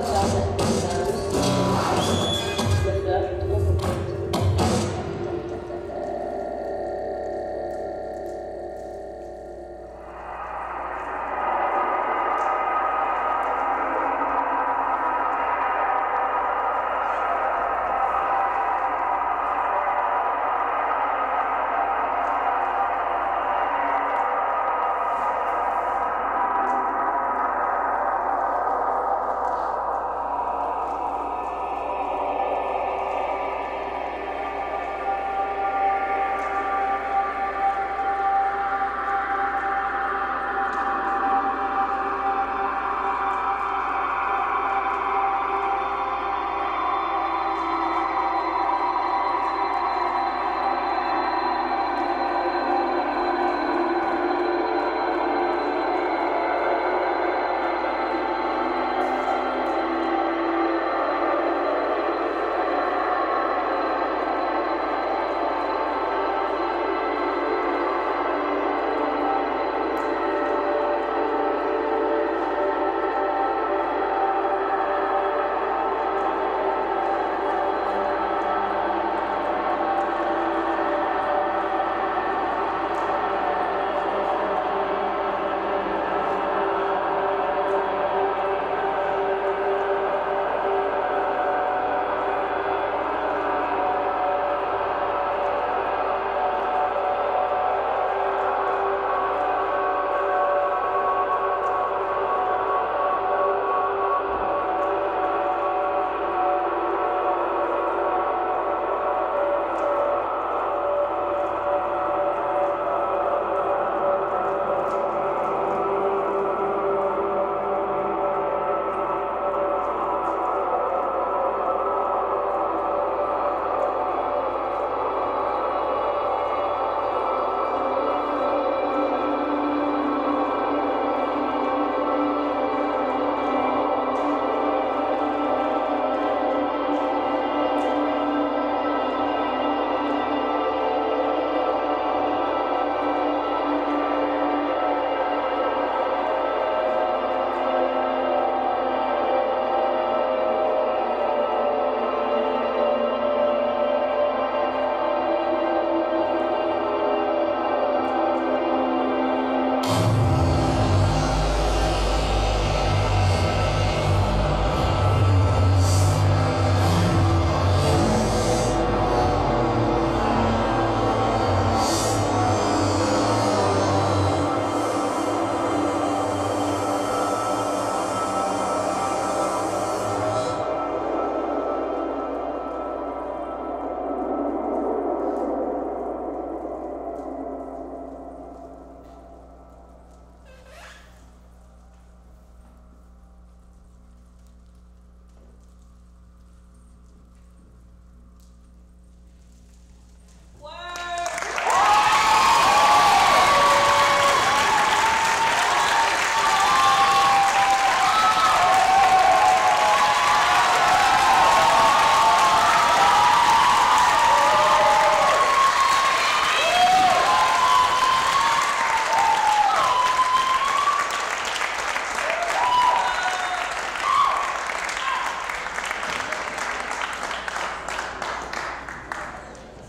나는